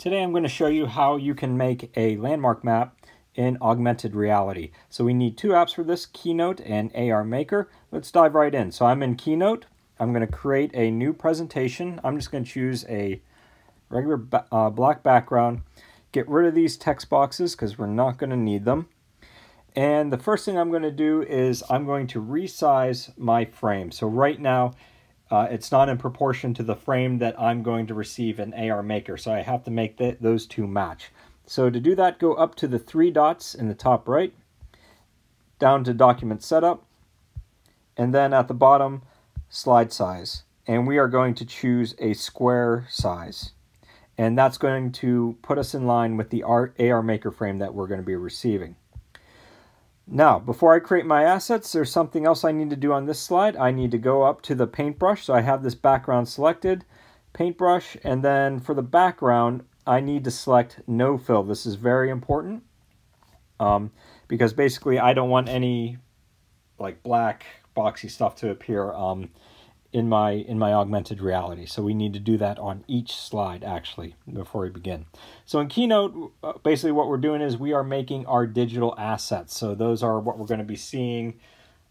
Today I'm going to show you how you can make a landmark map in augmented reality. So we need two apps for this, Keynote and AR Maker. Let's dive right in. So I'm in Keynote. I'm going to create a new presentation. I'm just going to choose a regular ba uh, black background. Get rid of these text boxes because we're not going to need them. And the first thing I'm going to do is I'm going to resize my frame. So right now uh, it's not in proportion to the frame that I'm going to receive in AR Maker, so I have to make the, those two match. So to do that, go up to the three dots in the top right, down to Document Setup, and then at the bottom, Slide Size. And we are going to choose a square size. And that's going to put us in line with the AR Maker frame that we're going to be receiving. Now, before I create my assets, there's something else I need to do on this slide. I need to go up to the paintbrush. So I have this background selected, paintbrush, and then for the background, I need to select no fill. This is very important um, because basically I don't want any like black boxy stuff to appear. Um, in my in my augmented reality. So we need to do that on each slide actually before we begin. So in Keynote, uh, basically what we're doing is we are making our digital assets. So those are what we're going to be seeing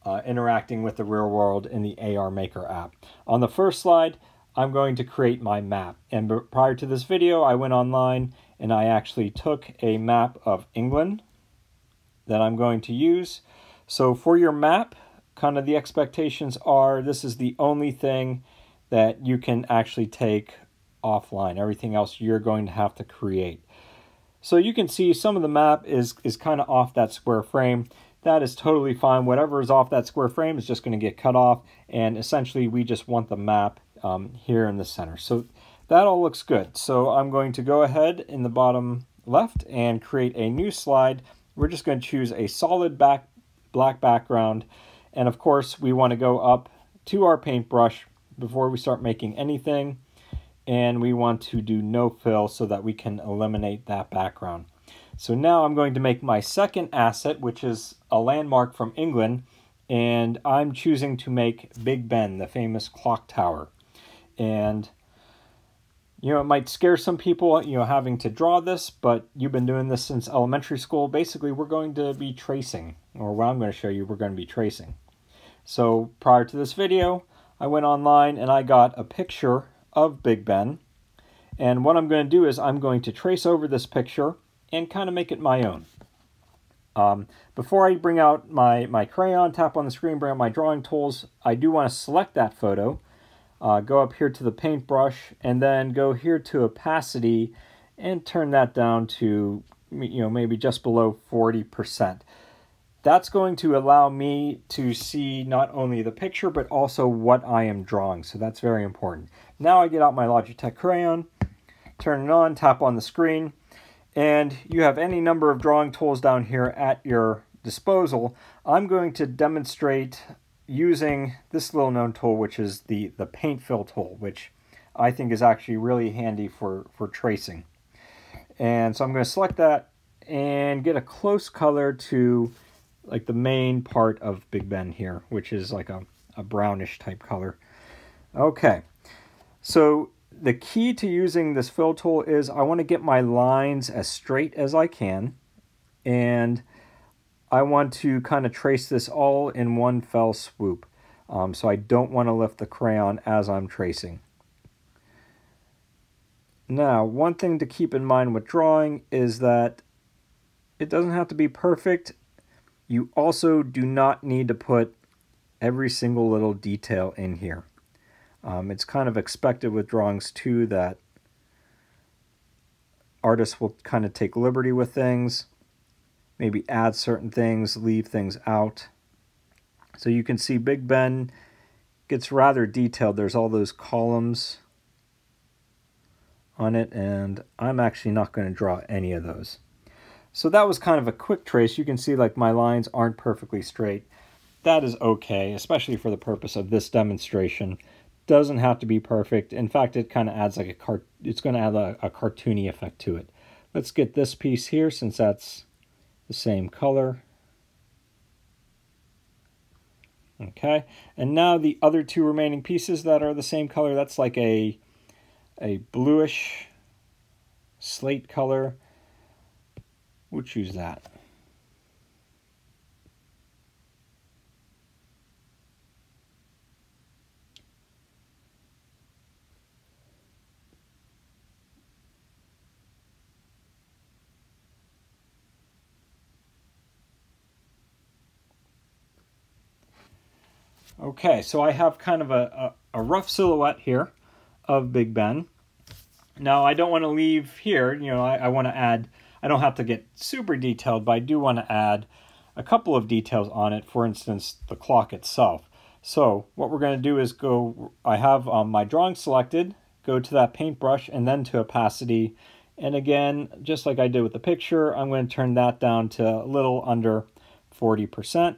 uh, interacting with the real world in the AR Maker app. On the first slide, I'm going to create my map. And prior to this video, I went online and I actually took a map of England that I'm going to use. So for your map, kind of the expectations are this is the only thing that you can actually take offline. Everything else you're going to have to create. So you can see some of the map is, is kind of off that square frame. That is totally fine. Whatever is off that square frame is just going to get cut off. And essentially we just want the map um, here in the center. So that all looks good. So I'm going to go ahead in the bottom left and create a new slide. We're just going to choose a solid back black background and of course, we want to go up to our paintbrush before we start making anything. And we want to do no fill so that we can eliminate that background. So now I'm going to make my second asset, which is a landmark from England. And I'm choosing to make Big Ben, the famous clock tower. And you know, it might scare some people, you know, having to draw this, but you've been doing this since elementary school. Basically, we're going to be tracing, or what I'm going to show you, we're going to be tracing. So prior to this video, I went online and I got a picture of Big Ben. And what I'm going to do is I'm going to trace over this picture and kind of make it my own. Um, before I bring out my, my crayon, tap on the screen, bring out my drawing tools, I do want to select that photo uh, go up here to the paintbrush and then go here to opacity and turn that down to you know maybe just below 40%. That's going to allow me to see not only the picture but also what I am drawing so that's very important. Now I get out my Logitech crayon, turn it on, tap on the screen and you have any number of drawing tools down here at your disposal. I'm going to demonstrate using this little known tool, which is the, the paint fill tool, which I think is actually really handy for, for tracing. And so I'm going to select that and get a close color to like the main part of Big Ben here, which is like a, a brownish type color. Okay, so the key to using this fill tool is I want to get my lines as straight as I can. And I want to kind of trace this all in one fell swoop. Um, so I don't want to lift the crayon as I'm tracing. Now, one thing to keep in mind with drawing is that it doesn't have to be perfect. You also do not need to put every single little detail in here. Um, it's kind of expected with drawings too that artists will kind of take liberty with things maybe add certain things, leave things out. So you can see Big Ben gets rather detailed. There's all those columns on it, and I'm actually not going to draw any of those. So that was kind of a quick trace. You can see like my lines aren't perfectly straight. That is okay, especially for the purpose of this demonstration. Doesn't have to be perfect. In fact, it kind of adds like a cart. It's going to add a, a cartoony effect to it. Let's get this piece here since that's the same color. Okay, and now the other two remaining pieces that are the same color, that's like a, a bluish slate color. We'll choose that. Okay, so I have kind of a, a, a, rough silhouette here of Big Ben. Now, I don't want to leave here, you know, I, I want to add, I don't have to get super detailed, but I do want to add a couple of details on it, for instance, the clock itself. So what we're going to do is go, I have um, my drawing selected, go to that paintbrush and then to opacity. And again, just like I did with the picture, I'm going to turn that down to a little under 40%.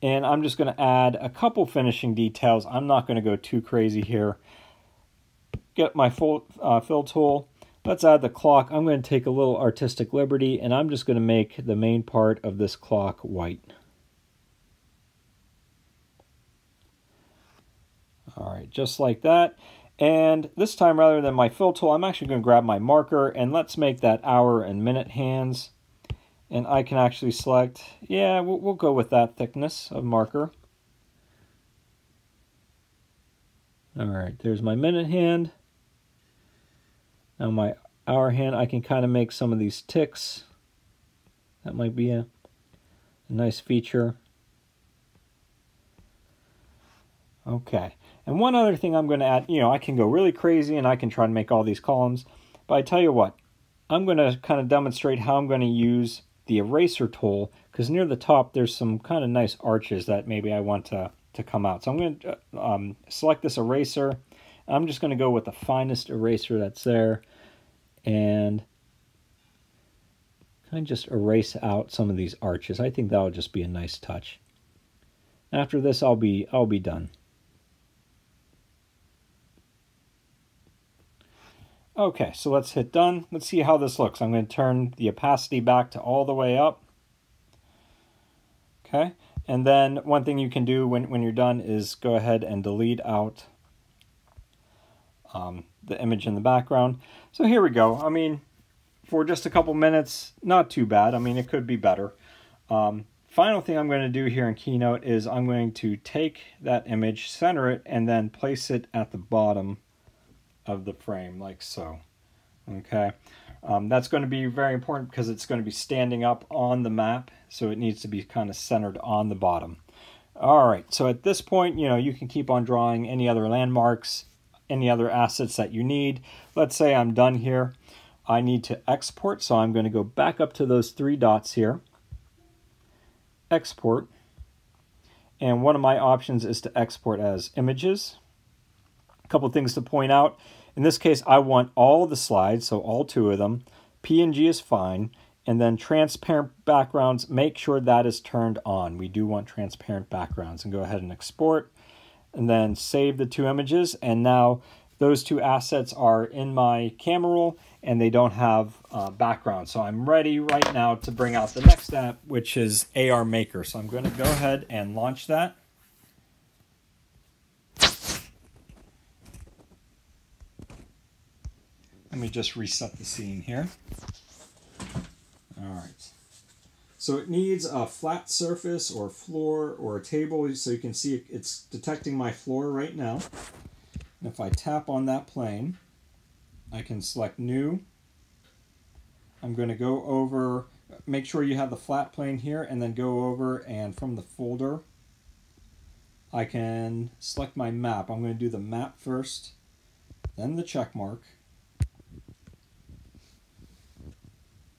And I'm just going to add a couple finishing details. I'm not going to go too crazy here. Get my full uh, fill tool. Let's add the clock. I'm going to take a little artistic liberty and I'm just going to make the main part of this clock white. All right, just like that. And this time, rather than my fill tool, I'm actually going to grab my marker and let's make that hour and minute hands and I can actually select, yeah, we'll, we'll go with that thickness of marker. All right, there's my minute hand. Now my hour hand, I can kind of make some of these ticks. That might be a, a nice feature. Okay, and one other thing I'm going to add, you know, I can go really crazy and I can try to make all these columns, but I tell you what, I'm going to kind of demonstrate how I'm going to use the eraser tool because near the top there's some kind of nice arches that maybe I want to, to come out. So I'm going to uh, um, select this eraser. I'm just going to go with the finest eraser that's there and kind of just erase out some of these arches. I think that'll just be a nice touch. After this, I'll be I'll be done. Okay, so let's hit done. Let's see how this looks. I'm going to turn the opacity back to all the way up. Okay, and then one thing you can do when, when you're done is go ahead and delete out um, the image in the background. So here we go. I mean, for just a couple minutes, not too bad. I mean, it could be better. Um, final thing I'm going to do here in Keynote is I'm going to take that image, center it, and then place it at the bottom of the frame like so. Okay, um, that's going to be very important because it's going to be standing up on the map, so it needs to be kind of centered on the bottom. All right, so at this point, you know, you can keep on drawing any other landmarks, any other assets that you need. Let's say I'm done here. I need to export, so I'm going to go back up to those three dots here. Export. And one of my options is to export as images. A couple things to point out. In this case, I want all the slides, so all two of them. PNG is fine. And then transparent backgrounds, make sure that is turned on. We do want transparent backgrounds. And go ahead and export. And then save the two images. And now those two assets are in my camera roll and they don't have uh, background. So I'm ready right now to bring out the next app, which is AR Maker. So I'm going to go ahead and launch that. Let me just reset the scene here. All right. So it needs a flat surface or floor or a table so you can see it's detecting my floor right now. And if I tap on that plane, I can select new. I'm going to go over, make sure you have the flat plane here and then go over and from the folder, I can select my map. I'm going to do the map first, then the check mark.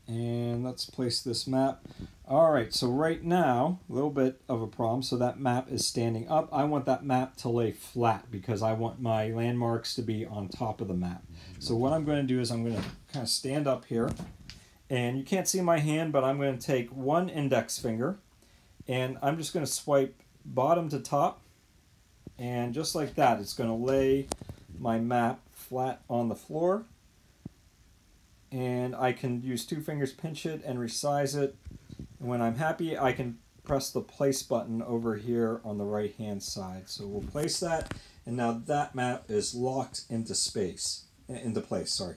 And let's place this map. All right, so right now, a little bit of a problem. So that map is standing up. I want that map to lay flat because I want my landmarks to be on top of the map. So what I'm going to do is I'm going to kind of stand up here. And you can't see my hand, but I'm going to take one index finger. And I'm just going to swipe bottom to top. And just like that, it's going to lay my map flat on the floor and I can use two fingers, pinch it, and resize it. And when I'm happy, I can press the place button over here on the right hand side. So we'll place that, and now that map is locked into space, eh, into place, sorry.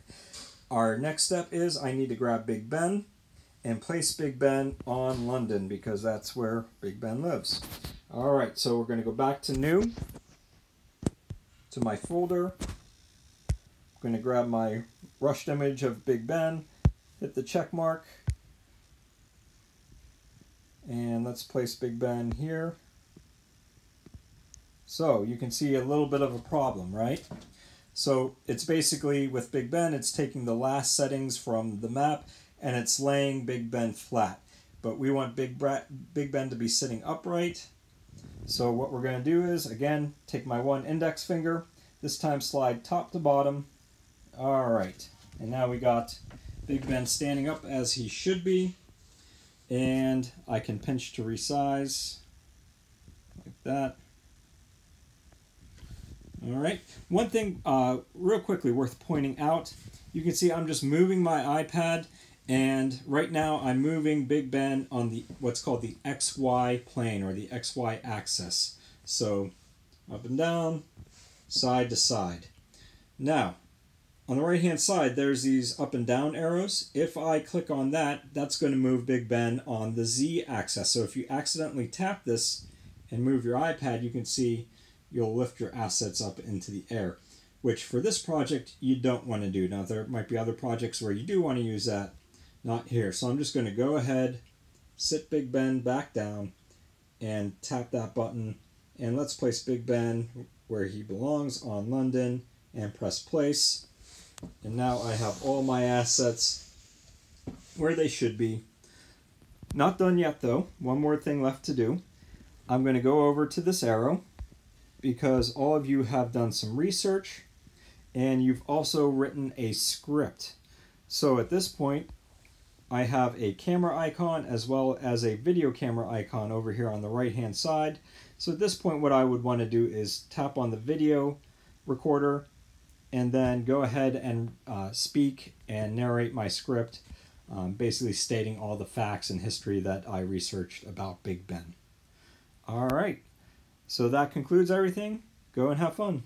our next step is I need to grab Big Ben and place Big Ben on London because that's where Big Ben lives. All right, so we're going to go back to new, to my folder. I'm going to grab my rushed image of Big Ben, hit the check mark, and let's place Big Ben here. So you can see a little bit of a problem, right? So it's basically with Big Ben, it's taking the last settings from the map and it's laying Big Ben flat. But we want Big, Big Ben to be sitting upright. So what we're going to do is, again, take my one index finger, this time slide top to bottom. All right, and now we got Big Ben standing up as he should be. And I can pinch to resize, like that. All right, one thing uh, real quickly worth pointing out, you can see I'm just moving my iPad and right now I'm moving Big Ben on the what's called the XY plane or the XY axis. So up and down, side to side. Now, on the right hand side, there's these up and down arrows. If I click on that, that's going to move Big Ben on the Z axis. So if you accidentally tap this and move your iPad, you can see you'll lift your assets up into the air, which for this project, you don't want to do. Now, there might be other projects where you do want to use that, not here. So I'm just going to go ahead, sit Big Ben back down, and tap that button. And let's place Big Ben where he belongs on London and press place. And now I have all my assets where they should be. Not done yet though. One more thing left to do. I'm going to go over to this arrow because all of you have done some research and you've also written a script. So at this point, I have a camera icon as well as a video camera icon over here on the right hand side. So at this point what I would want to do is tap on the video recorder and then go ahead and uh, speak and narrate my script, um, basically stating all the facts and history that I researched about Big Ben. All right, so that concludes everything. Go and have fun.